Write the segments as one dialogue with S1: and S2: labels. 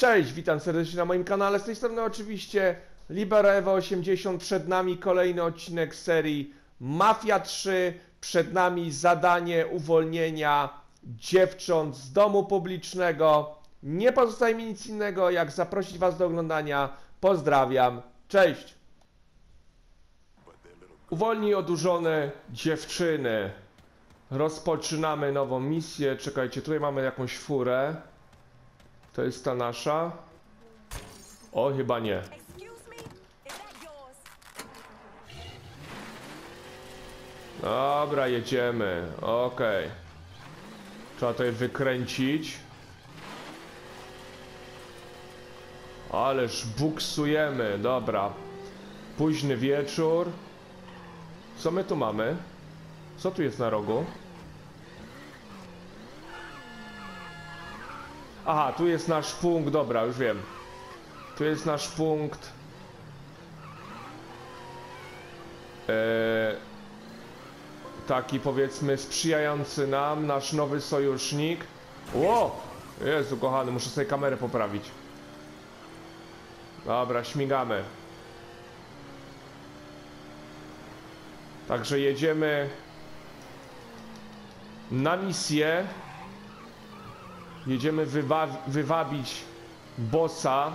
S1: Cześć, witam serdecznie na moim kanale. Z tej strony oczywiście Libera Ewa 80. Przed nami kolejny odcinek serii Mafia 3. Przed nami zadanie uwolnienia dziewcząt z domu publicznego. Nie pozostaje mi nic innego, jak zaprosić Was do oglądania. Pozdrawiam. Cześć. Uwolnij odurzone dziewczyny. Rozpoczynamy nową misję. Czekajcie, tutaj mamy jakąś furę. To jest ta nasza. O, chyba nie. Dobra, jedziemy. Okej. Trzeba tutaj wykręcić. Ależ buksujemy. Dobra. Późny wieczór. Co my tu mamy? Co tu jest na rogu? Aha, tu jest nasz punkt. Dobra, już wiem. Tu jest nasz punkt. Eee, taki powiedzmy sprzyjający nam, nasz nowy sojusznik. Ło! Jezu kochany, muszę sobie kamerę poprawić. Dobra, śmigamy. Także jedziemy na misję. Jedziemy wywa wywabić bossa.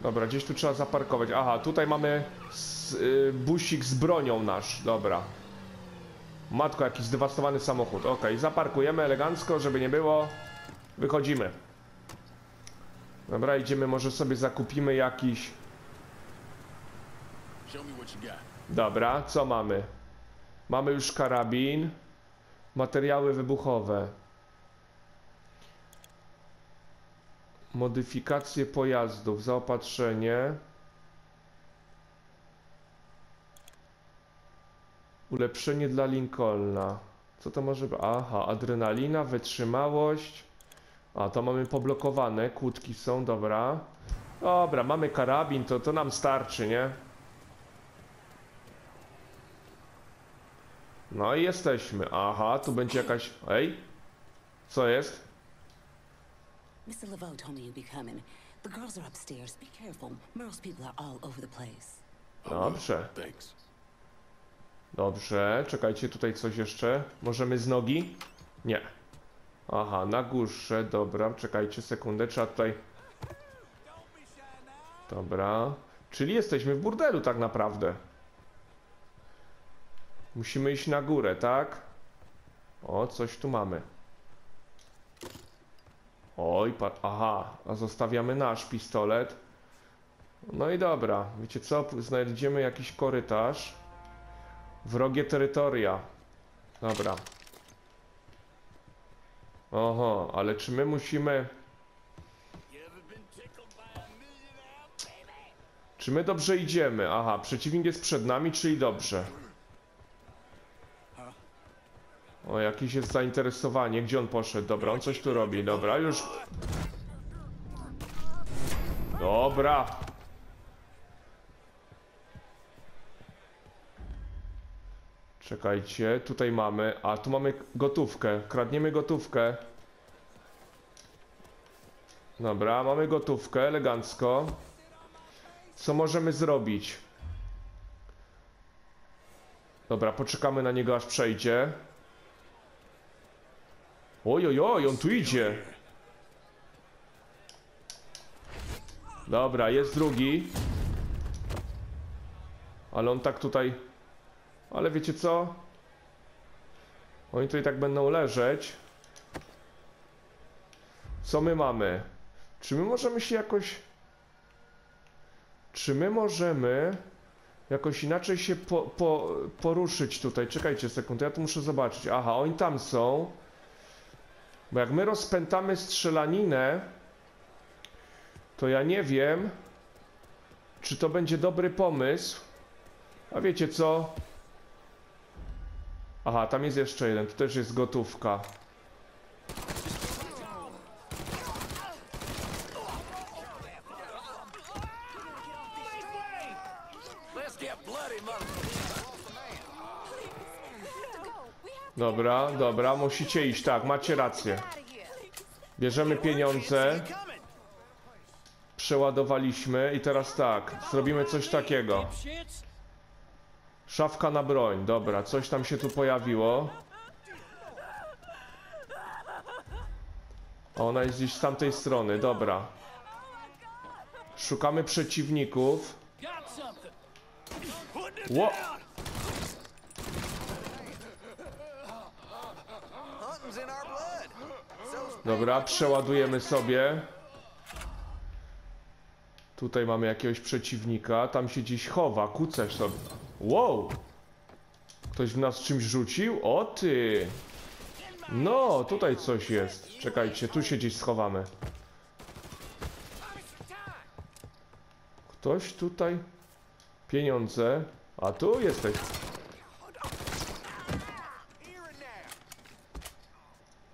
S1: Dobra, gdzieś tu trzeba zaparkować. Aha, tutaj mamy s, y, busik z bronią nasz. Dobra. Matko, jakiś zdewastowany samochód. Okej, zaparkujemy elegancko, żeby nie było. Wychodzimy. Dobra, idziemy, może sobie zakupimy jakiś... Dobra, co mamy? Mamy już karabin. Materiały wybuchowe. Modyfikacje pojazdów, zaopatrzenie. Ulepszenie dla Lincolna. Co to może być? Aha, adrenalina, wytrzymałość. A, to mamy poblokowane, kłódki są, dobra. Dobra, mamy karabin, to, to nam starczy, nie? No i jesteśmy. Aha, tu będzie jakaś... Ej? Co jest?
S2: Mr. Laveau told me you'd be coming. The girls are upstairs. Be careful. Merle's people are all over the place.
S1: Dobrze,
S3: Thanks.
S1: dobrze. Czekajcie, tutaj coś jeszcze. Możemy z nogi? Nie. Aha, na górze, dobra. Czekajcie sekundę, trzeba tutaj... Dobra. Czyli jesteśmy w burdelu tak naprawdę. Musimy iść na górę, tak? O, coś tu mamy. Oj, pa... aha, a zostawiamy nasz pistolet. No i dobra, wiecie co? Znajdziemy jakiś korytarz. Wrogie terytoria. Dobra. Oho, ale czy my musimy... Czy my dobrze idziemy? Aha, przeciwnik jest przed nami, czyli dobrze. O, jakieś jest zainteresowanie. Gdzie on poszedł? Dobra, on coś tu robi. Dobra, już... Dobra. Czekajcie, tutaj mamy... A, tu mamy gotówkę. Kradniemy gotówkę. Dobra, mamy gotówkę, elegancko. Co możemy zrobić? Dobra, poczekamy na niego aż przejdzie. Oj, oj, oj, on tu idzie. Dobra, jest drugi. Ale on tak tutaj... Ale wiecie co? Oni tutaj tak będą leżeć. Co my mamy? Czy my możemy się jakoś... Czy my możemy jakoś inaczej się po, po, poruszyć tutaj? Czekajcie sekundę, ja tu muszę zobaczyć. Aha, oni tam są. Bo jak my rozpętamy strzelaninę, to ja nie wiem, czy to będzie dobry pomysł. A wiecie co? Aha, tam jest jeszcze jeden, tu też jest gotówka. Dobra, dobra, musicie iść, tak, macie rację. Bierzemy pieniądze, przeładowaliśmy i teraz tak, zrobimy coś takiego. Szafka na broń, dobra, coś tam się tu pojawiło. Ona jest gdzieś z tamtej strony, dobra. Szukamy przeciwników. Ło! Dobra, przeładujemy sobie. Tutaj mamy jakiegoś przeciwnika, tam się gdzieś chowa, kucesz sobie. Wow! Ktoś w nas czymś rzucił? O ty! No, tutaj coś jest. Czekajcie, tu się gdzieś schowamy. Ktoś tutaj? Pieniądze. A tu jesteś.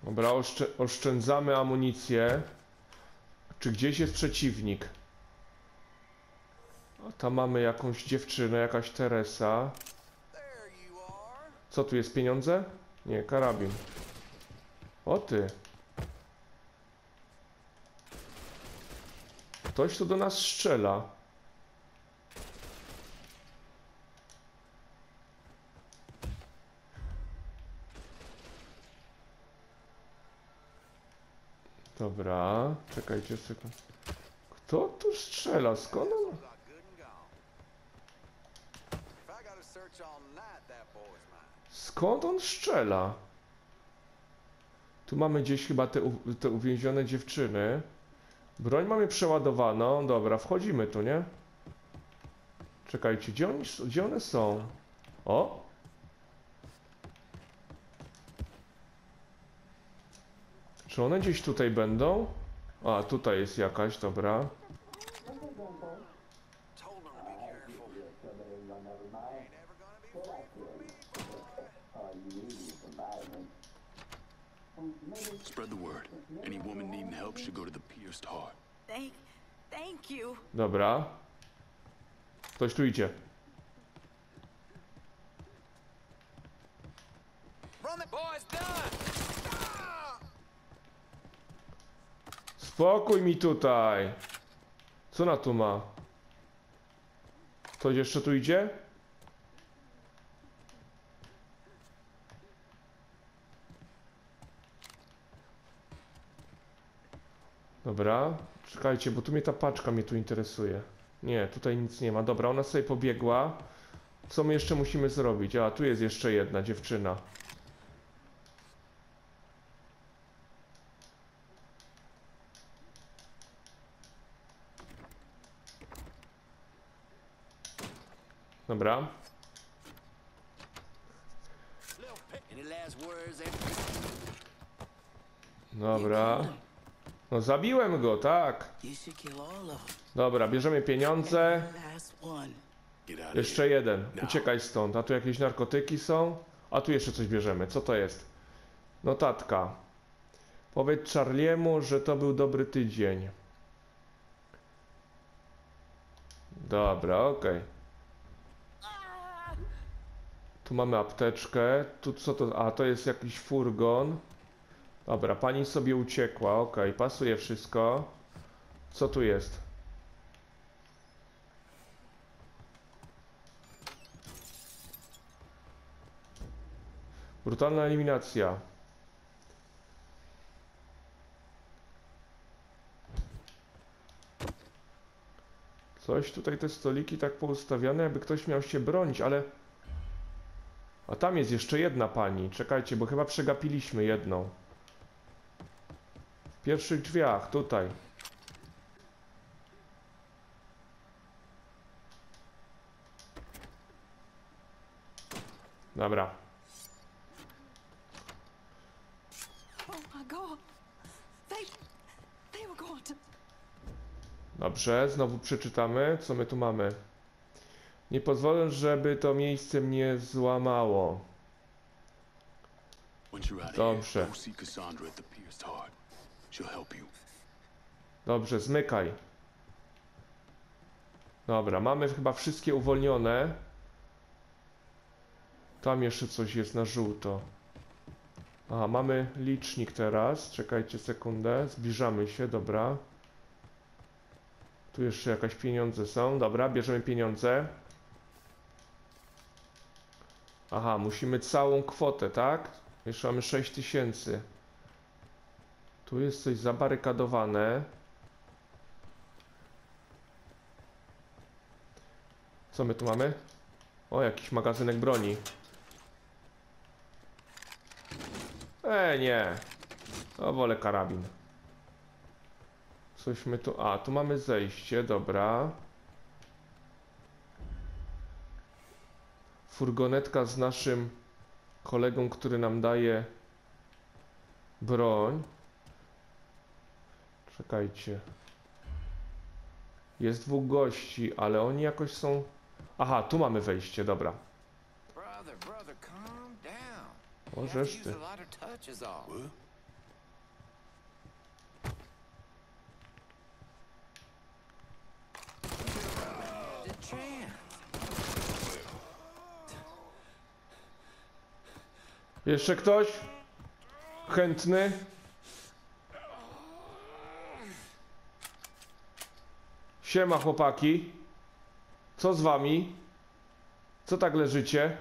S1: Dobra, oszczę oszczędzamy amunicję. Czy gdzieś jest przeciwnik? A tam mamy jakąś dziewczynę, jakaś Teresa. Co tu jest, pieniądze? Nie, karabin. O ty. Ktoś tu do nas strzela. Dobra, czekajcie sekund. Kto tu strzela? Skąd on? Skąd on strzela? Tu mamy gdzieś chyba te, te uwięzione dziewczyny. Broń mamy przeładowaną. Dobra, wchodzimy tu, nie? Czekajcie, gdzie, oni, gdzie one są? O! Czy one gdzieś tutaj będą? A, tutaj jest jakaś, dobra. Dobra. Ktoś tu idzie.
S4: Run the boy's done.
S1: Spokój mi tutaj. Co na tu ma? Ktoś jeszcze tu idzie? Dobra, czekajcie, bo tu mnie ta paczka mnie tu interesuje. Nie, tutaj nic nie ma. Dobra, ona sobie pobiegła. Co my jeszcze musimy zrobić? A, tu jest jeszcze jedna dziewczyna. Dobra. Dobra. No zabiłem go, tak. Dobra, bierzemy pieniądze. Jeszcze jeden. Uciekaj stąd. A tu jakieś narkotyki są? A tu jeszcze coś bierzemy. Co to jest? Notatka. Powiedz Charliemu, że to był dobry tydzień. Dobra, okej. Tu mamy apteczkę. Tu co to? A, to jest jakiś furgon. Dobra, pani sobie uciekła. Okej, pasuje wszystko. Co tu jest? Brutalna eliminacja. Coś tutaj te stoliki tak poustawiane, jakby ktoś miał się bronić, ale... A tam jest jeszcze jedna pani. Czekajcie, bo chyba przegapiliśmy jedną. W pierwszych drzwiach, tutaj. Dobra.
S5: Oh.
S1: Dobrze, znowu przeczytamy, co my tu mamy. Nie pozwolę, żeby to miejsce mnie złamało. Dobrze. Dobrze, zmykaj. Dobra, mamy chyba wszystkie uwolnione. Tam jeszcze coś jest na żółto. Aha, mamy licznik teraz. Czekajcie sekundę. Zbliżamy się, dobra. Tu jeszcze jakaś pieniądze są. Dobra, bierzemy pieniądze. Aha, musimy całą kwotę, tak? Jeszcze mamy 6000. Tu jest coś zabarykadowane. Co my tu mamy? O, jakiś magazynek broni. E, nie. O, wolę karabin. Coś my tu... A, tu mamy zejście, dobra. Furgonetka z naszym kolegą, który nam daje broń. Czekajcie. Jest dwóch gości, ale oni jakoś są... Aha, tu mamy wejście, dobra.
S4: Brother, brother, calm down.
S1: O,
S4: You have
S1: żeż
S4: to
S1: ty.
S4: use a lot of touches off.
S3: What?
S4: The chance.
S1: Jeszcze ktoś? Chętny? Siema chłopaki. Co z wami? Co tak leżycie?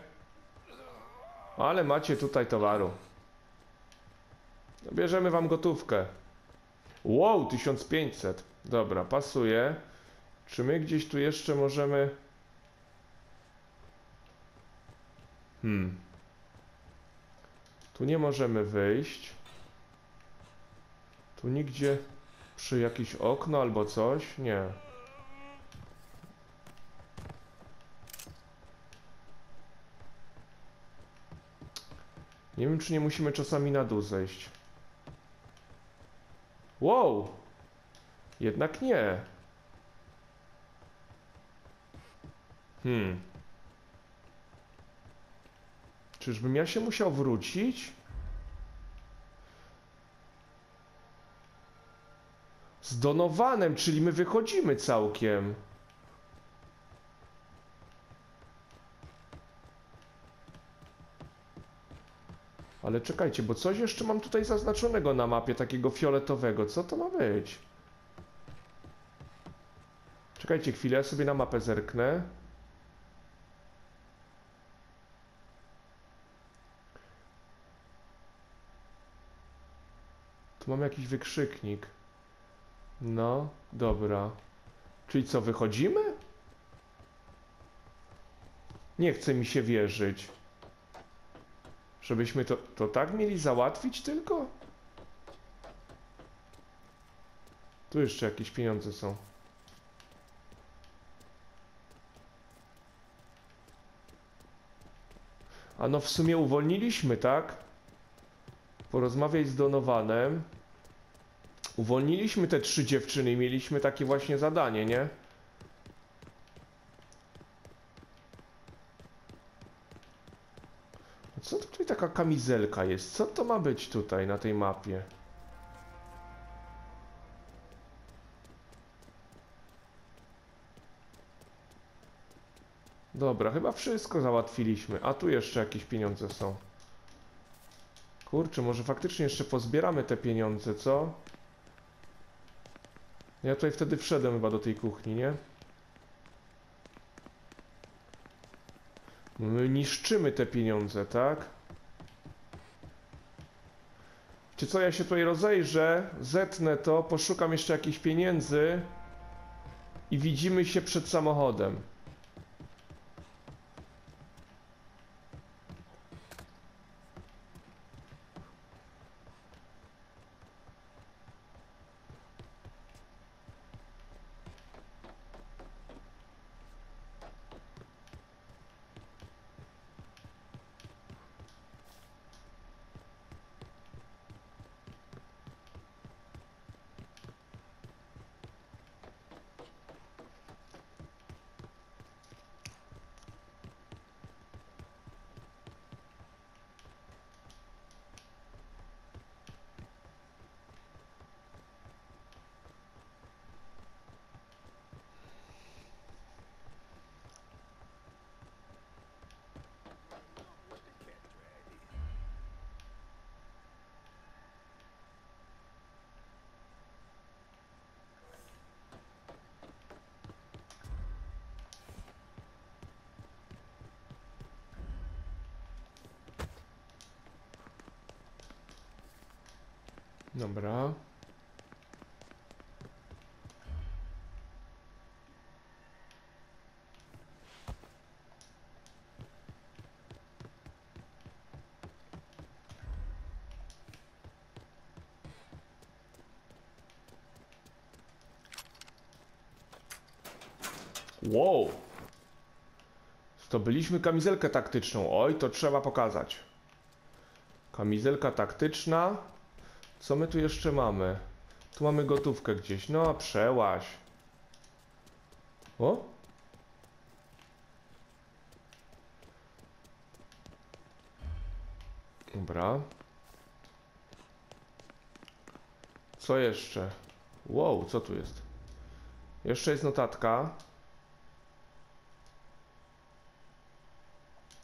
S1: Ale macie tutaj towaru. Bierzemy wam gotówkę. Wow, 1500. Dobra, pasuje. Czy my gdzieś tu jeszcze możemy... Hmm. Tu nie możemy wyjść. Tu nigdzie przy jakieś okno albo coś? Nie. Nie wiem, czy nie musimy czasami na dół zejść. Wow! Jednak nie. Hmm. Czyżbym ja się musiał wrócić? Z Donowanem, czyli my wychodzimy całkiem. Ale czekajcie, bo coś jeszcze mam tutaj zaznaczonego na mapie, takiego fioletowego. Co to ma być? Czekajcie chwilę, ja sobie na mapę zerknę. Tu mam jakiś wykrzyknik. No, dobra. Czyli co, wychodzimy? Nie chce mi się wierzyć. Żebyśmy to, to tak mieli załatwić tylko? Tu jeszcze jakieś pieniądze są. A no w sumie uwolniliśmy, tak? Porozmawiać z Donowanem. Uwolniliśmy te trzy dziewczyny i mieliśmy takie właśnie zadanie, nie? Co tutaj taka kamizelka jest? Co to ma być tutaj na tej mapie? Dobra, chyba wszystko załatwiliśmy. A tu jeszcze jakieś pieniądze są. Kurczę, może faktycznie jeszcze pozbieramy te pieniądze, co? Ja tutaj wtedy wszedłem chyba do tej kuchni, nie? My niszczymy te pieniądze, tak? Czy co, ja się tutaj rozejrzę, zetnę to, poszukam jeszcze jakichś pieniędzy i widzimy się przed samochodem. Dobra. Wow. Zdobyliśmy kamizelkę taktyczną. Oj, to trzeba pokazać. Kamizelka taktyczna. Co my tu jeszcze mamy? Tu mamy gotówkę gdzieś. No, przełaź. O? Dobra. Co jeszcze? Wow, co tu jest? Jeszcze jest notatka.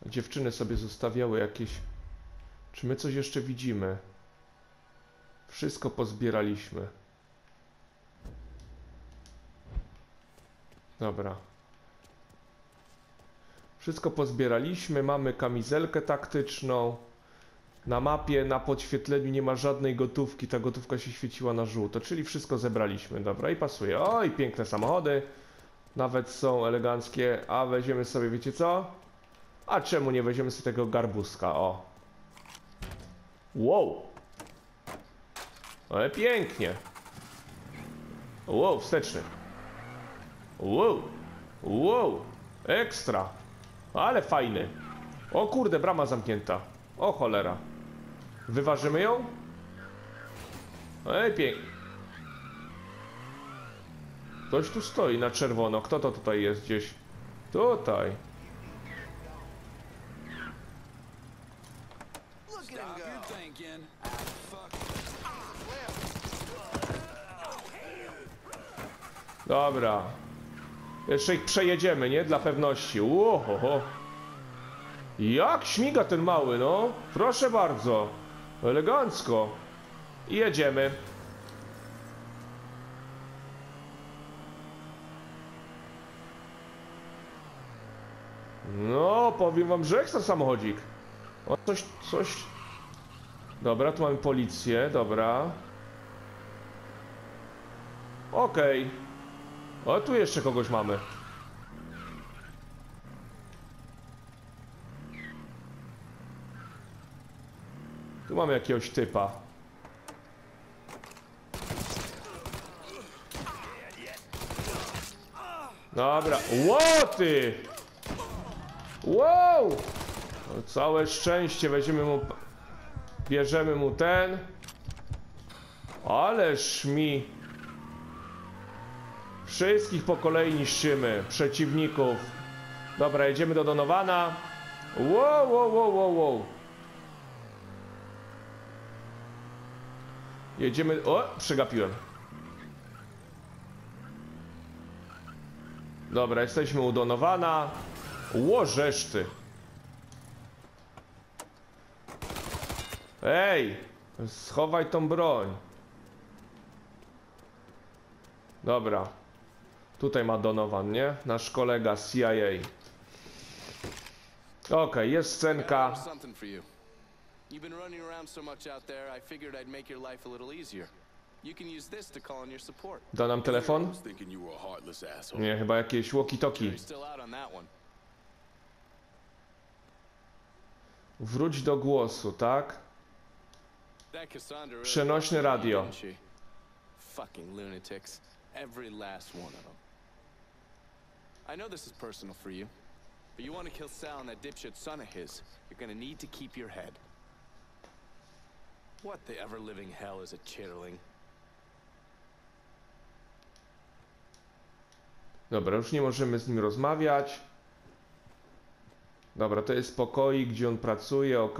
S1: Dziewczyny sobie zostawiały jakieś. Czy my coś jeszcze widzimy? Wszystko pozbieraliśmy. Dobra. Wszystko pozbieraliśmy. Mamy kamizelkę taktyczną. Na mapie, na podświetleniu nie ma żadnej gotówki. Ta gotówka się świeciła na żółto, czyli wszystko zebraliśmy. Dobra, i pasuje. Oj, piękne samochody. Nawet są eleganckie. A weźmiemy sobie, wiecie co? A czemu nie weźmiemy sobie tego garbuska? O. Wow. Ale pięknie. Wow, wsteczny. Wow. Wow. Ekstra. Ale fajny. O kurde, brama zamknięta. O cholera. Wyważymy ją? Ej, pięknie. Ktoś tu stoi na czerwono. Kto to tutaj jest gdzieś? Tutaj. Dobra. Jeszcze ich przejedziemy, nie? Dla pewności. Łohoho. Jak śmiga ten mały, no. Proszę bardzo. Elegancko. I jedziemy. No, powiem wam, że ekstra samochodzik. O, coś, coś... Dobra, tu mamy policję, dobra. Okej. O, tu jeszcze kogoś mamy. Tu mamy jakiegoś typa. Dobra. Łoty! Wow! No, całe szczęście, weźmiemy mu... Bierzemy mu ten. Ależ mi... Wszystkich po kolei niszczymy. Przeciwników. Dobra, jedziemy do Donowana. Wow, wow, wow, wow, wow. Jedziemy... O, przegapiłem. Dobra, jesteśmy u Donowana. Łożesz ty. Ej! Schowaj tą broń. Dobra. Tutaj ma Donovan, nie? Nasz kolega z CIA. Okej, jest scenka.
S3: You've been running around so much out there, I figured I'd make your life a little easier. You can use this to call in your support.
S1: Da nam telefon? Nie, chyba jakieś walkie-talkie.
S3: You're still out on that one.
S1: Wróć do głosu, tak? Przenośne radio.
S3: Fucking lunatics. Every last one of them. I know this is personal for you, but you want to kill Sal and that dipshit son of his, you're gonna need to keep your head. What the ever-living hell is a chitterling?
S1: Dobra, już nie możemy z nim rozmawiać. Dobra, to jest pokoik, gdzie on pracuje, ok.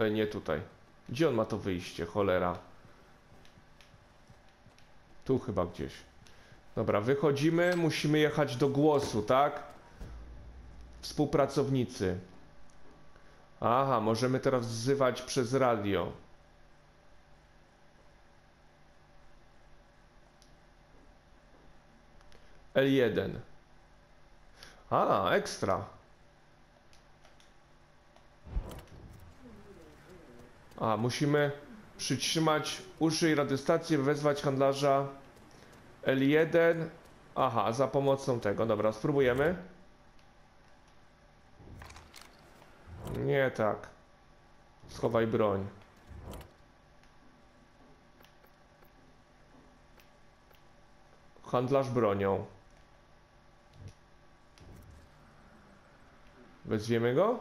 S1: E, nie tutaj. Gdzie on ma to wyjście, cholera? Tu chyba gdzieś. Dobra, wychodzimy, musimy jechać do głosu, tak? Współpracownicy. Aha, możemy teraz wzywać przez radio. L1. A, ekstra. A, musimy Przytrzymać użyj radiostację, wezwać handlarza L1. Aha, za pomocą tego. Dobra, spróbujemy. Nie tak. Schowaj broń. Handlarz bronią. Wezwiemy go?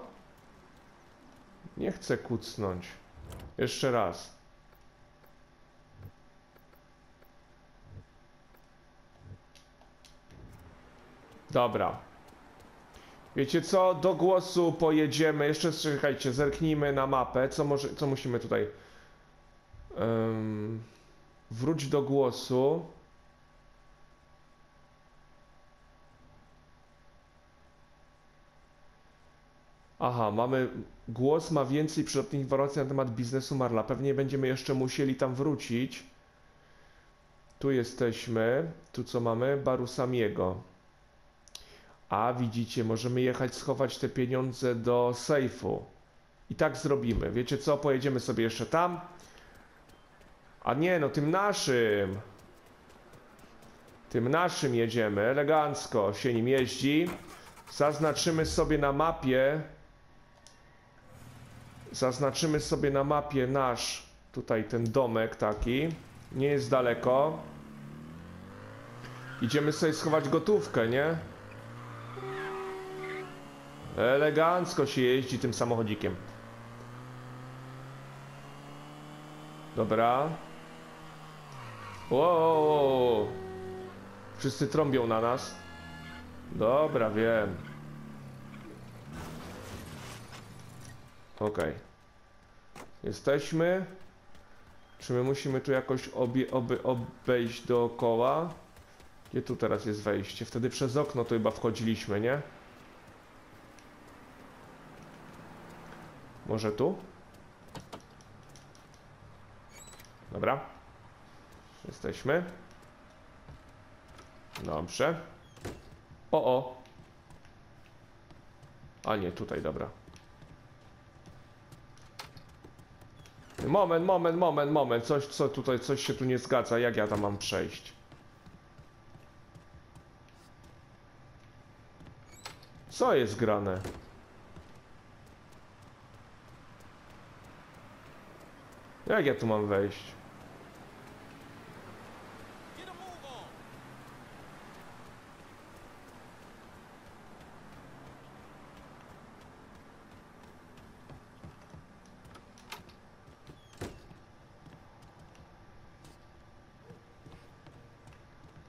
S1: Nie chcę kucnąć. Jeszcze raz. Dobra. Wiecie co? Do głosu pojedziemy. Jeszcze czekajcie, zerknijmy na mapę. Co, może, co musimy tutaj? Ym, wróć do głosu. Aha, mamy. Głos ma więcej przydatnych informacji na temat biznesu Marla. Pewnie będziemy jeszcze musieli tam wrócić. Tu jesteśmy. Tu co mamy? Baru Samiego. A widzicie, możemy jechać schować te pieniądze do sejfu. I tak zrobimy. Wiecie co? Pojedziemy sobie jeszcze tam. A nie, no tym naszym. Tym naszym jedziemy. Elegancko się nim jeździ. Zaznaczymy sobie na mapie. Zaznaczymy sobie na mapie nasz, tutaj ten domek taki. Nie jest daleko. Idziemy sobie schować gotówkę, nie? Elegancko się jeździ tym samochodzikiem. Dobra. Wow. Wszyscy trąbią na nas. Dobra, wiem. Okej. Jesteśmy. Czy my musimy tu jakoś obie, obejść dookoła? Gdzie tu teraz jest wejście? Wtedy przez okno to chyba wchodziliśmy, nie? Może tu? Dobra. Jesteśmy. Dobrze. O, o. A nie, tutaj, dobra. Moment, moment, moment, moment. Coś, co tutaj, coś się tu nie zgadza. Jak ja tam mam przejść? Co jest grane? Jak ja tu mam wejść?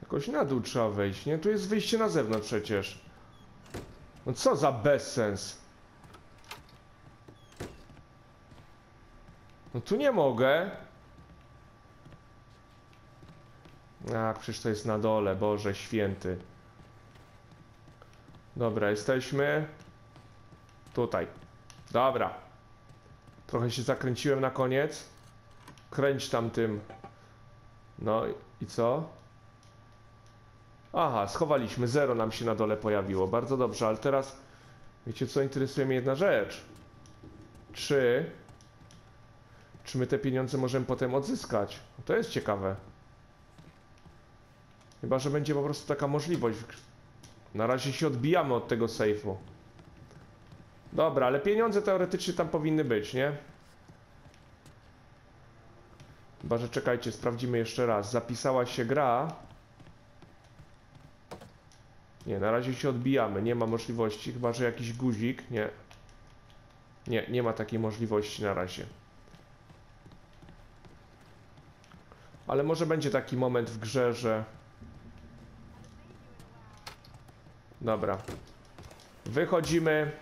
S1: Jakoś na dół trzeba wejść, nie? Tu jest wyjście na zewnątrz przecież. No co za bezsens. No tu nie mogę. Ach, przecież to jest na dole, Boże święty. Dobra, jesteśmy. Tutaj. Dobra. Trochę się zakręciłem na koniec. Kręć tam tym. No i co? Aha, schowaliśmy. Zero nam się na dole pojawiło. Bardzo dobrze, ale teraz... Wiecie co? Interesuje mnie jedna rzecz. Czy... Czy my te pieniądze możemy potem odzyskać? To jest ciekawe. Chyba, że będzie po prostu taka możliwość. Na razie się odbijamy od tego sejfu. Dobra, ale pieniądze teoretycznie tam powinny być, nie? Chyba, że czekajcie, sprawdzimy jeszcze raz. Zapisała się gra. Nie, na razie się odbijamy. Nie ma możliwości, chyba, że jakiś guzik. Nie. Nie, nie ma takiej możliwości na razie. Ale może będzie taki moment w grze, że... Dobra. Wychodzimy.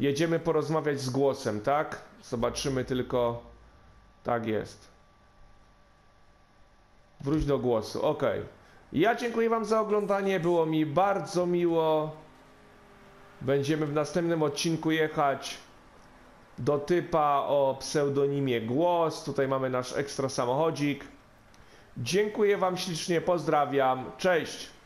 S1: Jedziemy porozmawiać z głosem, tak? Zobaczymy tylko... Tak jest. Wróć do głosu, ok. Ja dziękuję Wam za oglądanie, było mi bardzo miło. Będziemy w następnym odcinku jechać do typa o pseudonimie Głos. Tutaj mamy nasz ekstra samochodzik. Dziękuję Wam ślicznie, pozdrawiam, cześć!